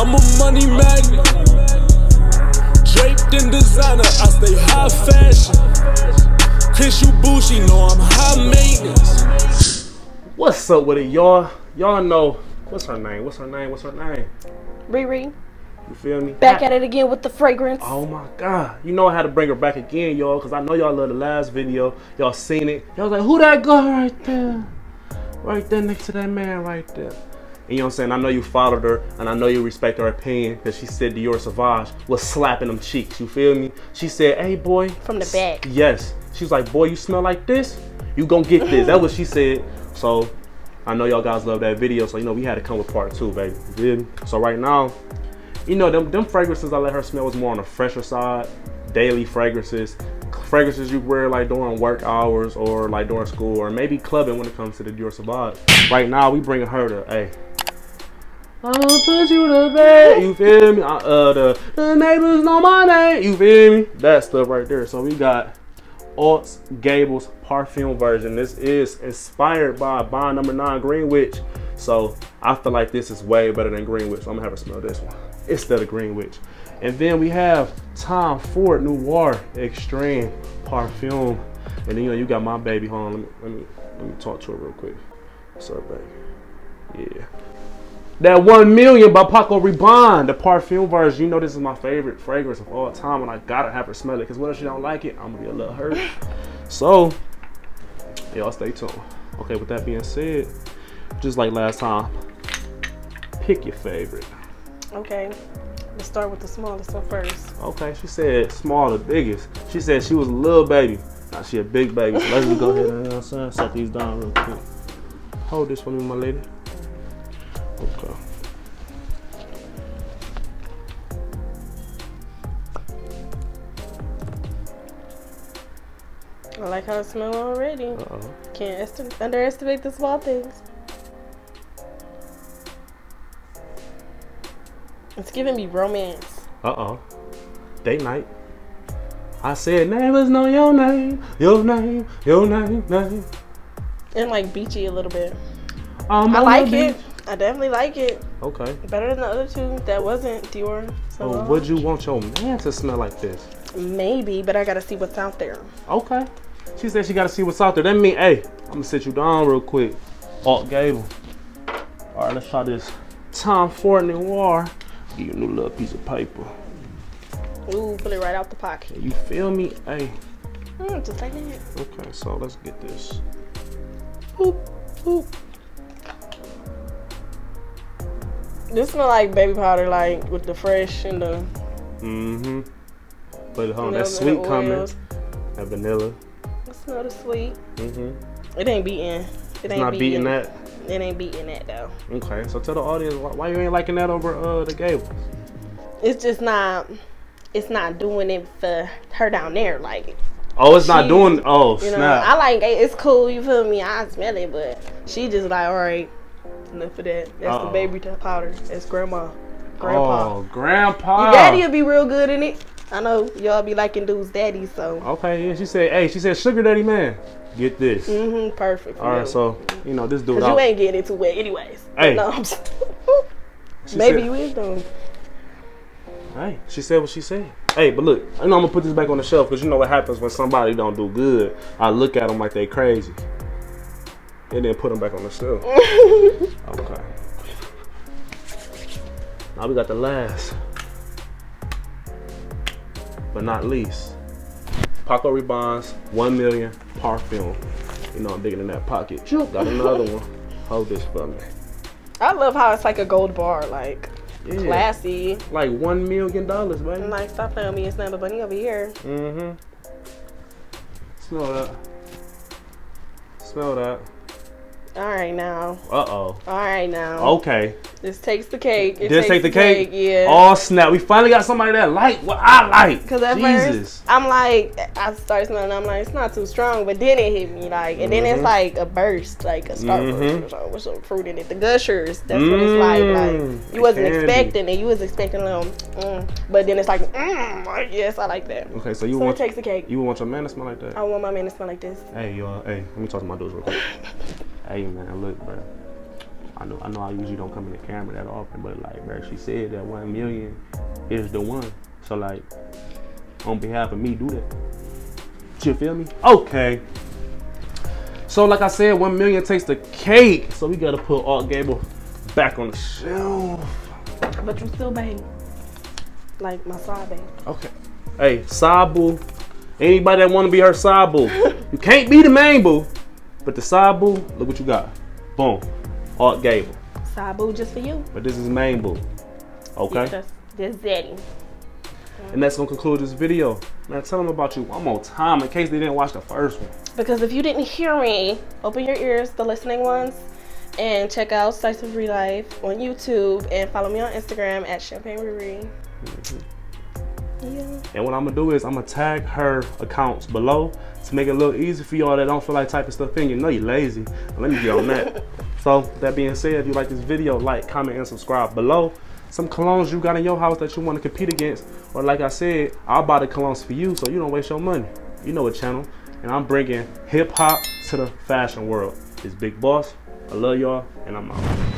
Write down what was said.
I'm a money magnet. Draped in designer, I stay high fashion. Chris Ubushi, know I'm high maintenance. What's up with it, y'all? Y'all know what's her name? What's her name? What's her name? Riri, You feel me? back at it again with the fragrance. Oh my god. You know I had to bring her back again, y'all, because I know y'all love the last video. Y'all seen it. Y'all was like, who that girl right there? Right there next to that man right there. And you know what I'm saying? I know you followed her and I know you respect her opinion because she said Dior Sauvage was slapping them cheeks. You feel me? She said, hey boy. From the back. Yes. She was like, boy, you smell like this? You gonna get this. That's what she said. So I know y'all guys love that video. So you know we had to come with part two, baby. You? So right now, you know, them, them fragrances I let her smell was more on the fresher side, daily fragrances, fragrances you wear like during work hours or like during school or maybe clubbing when it comes to the Dior Sauvage. Right now, we bringing her to, hey, I'ma put you to bed, you feel me? Uh, uh, the, the neighbors know my name, you feel me? That stuff right there. So we got Alts Gables perfume version. This is inspired by Bond Number 9 Greenwich. So I feel like this is way better than Greenwich. So I'm gonna have her smell this one instead of Greenwich. And then we have Tom Ford Noir Extreme Parfum. And then you know you got my baby home. Let me let me let me talk to her real quick. What's up, baby? Yeah. That one million by Paco Rabanne, the perfume version. You know this is my favorite fragrance of all time, and I gotta have her smell it. Cause what if she don't like it? I'm gonna be a little hurt. So, y'all stay tuned. Okay, with that being said, just like last time, pick your favorite. Okay. Let's start with the smallest one first. Okay, she said small the biggest. She said she was a little baby. Now she a big baby. So let's just go ahead and you know what I'm saying, set these down real quick. Hold this for me, my lady. Okay. I like how it smells already. Uh-oh. Can't esti- underestimate the small things. It's giving me romance. Uh-oh. Date night. I said neighbors know your name, your name, your name, name. And like beachy a little bit. I'm I like it. I definitely like it. Okay. Better than the other two that wasn't Dior. So Oh, would you want your man to smell like this? maybe, but I gotta see what's out there. Okay. She said she got to see what's out there. That mean, hey, I'm gonna sit you down real quick. Alt Gable. All right, let's try this. Tom Ford Noir. Give you a new little piece of paper. Ooh, pull it right out the pocket. You feel me? Hey. Mm, just like that. Okay, so let's get this. Boop, boop. This smell like baby powder, like with the fresh and the, Mm-hmm. But hold on, that sweet coming. That vanilla. It smell the sweet. Mm-hmm. It ain't beating. It It's ain't not beating that. It ain't beating that though. Okay, so tell the audience why, why you ain't liking that over uh the Gable. It's just not. It's not doing it for her down there. Like Oh, it's not She- doing. Oh you know, snap. I like it. It's cool. You feel me? I smell it, but she just like, all right, enough of that. That's Uh-oh. the baby powder. That's grandma, grandpa. Oh, grandpa. Your daddy will be real good in it. I know y'all be liking dudes' daddy, so Okay, yeah, she said, hey, she said, sugar daddy man, get this. mm-hmm, perfect. All right, so you know this dude. Cause out- you ain't getting it too wet, anyways. Hey. No, I'm just- maybe you is though. Hey, she said what she said. Hey, but look, I know I'm gonna put this back on the shelf because you know what happens when somebody don't do good. I look at them like they crazy, and then put them back on the stove. okay. Now we got the last, but not least, Paco Rabanne's one million perfume. You know I'm digging in that pocket. Got another one. Hold this for me. I love how it's like a gold bar, like Yeah. classy. Like one million dollars. I'm like, stop playing with me. It's not a bunny over here. Mm-hmm. Smell that. Smell that. All right now. Uh-oh. All right now. Okay. This takes the cake. It This takes take the cake? Yeah. Oh, snap. We finally got somebody that like what I like. Cause at Jesus. first I'm like, I start smelling. I'm like, it's not too strong, but then it hit me like, and then Mhm. it's like a burst, like a starburst Mhm. or something with some fruit in it. The gushers. That's what it's like. Mm, Like you wasn't candy. expecting it. You was expecting a little, mm, but then it's like, mm, yes, I like that. Okay, so you So it want takes the cake. you want your man to smell like that? I want my man to smell like this. Hey, y'all. Hey, let me talk to my dudes real quick. hey, man, look, bro. I know, I know I usually don't come in the camera that often, but like, bro, she said that one million is the one. So like, on behalf of me, do that. You feel me? Okay. So like I said, one million takes the cake. So we gotta put Alt Gable back on the shelf. But you still bang. Like my side bang. Okay. Hey, side boo. Anybody that wanna be her side boo. you can't be the main boo, but the side boo, look what you got. Boom. Alt Gable. Side boo just for you. But this is main boo. Okay? That's Zeddy. And that's gonna conclude this video. Man, tell them about you one more time in case they didn't watch the first one. Because if you didn't hear me, open your ears, the listening ones, and check out Slice of Ree Life on YouTube and follow me on Instagram at Champagne Riri. Mm-hmm. Yeah. And what I'm gonna do is I'm gonna tag her accounts below to make it a little easy for y'all that don't feel like typing stuff in. You know you're lazy. Let me get on that. so that being said, if you like this video, like, comment, and subscribe below. Some colognes you got in your house that you want to compete against, or like I said, I'll buy the colognes for you so you don't waste your money. You know what channel. And I'm bringing hip hop to the fashion world. It's Big Boss. I love y'all, and I'm out.